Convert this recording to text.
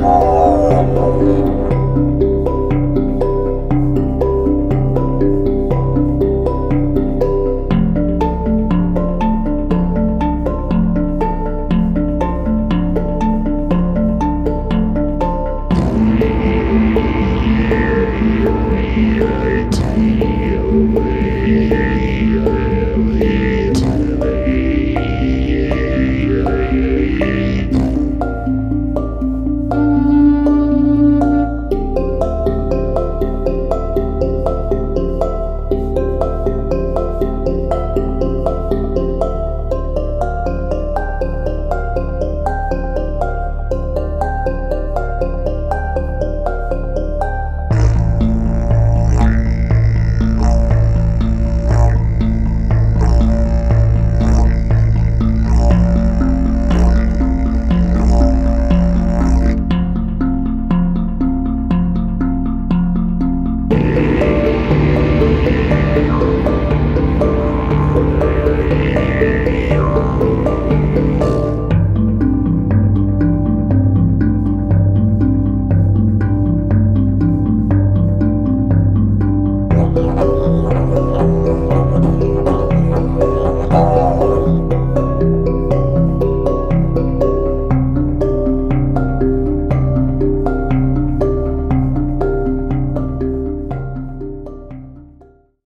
Oh.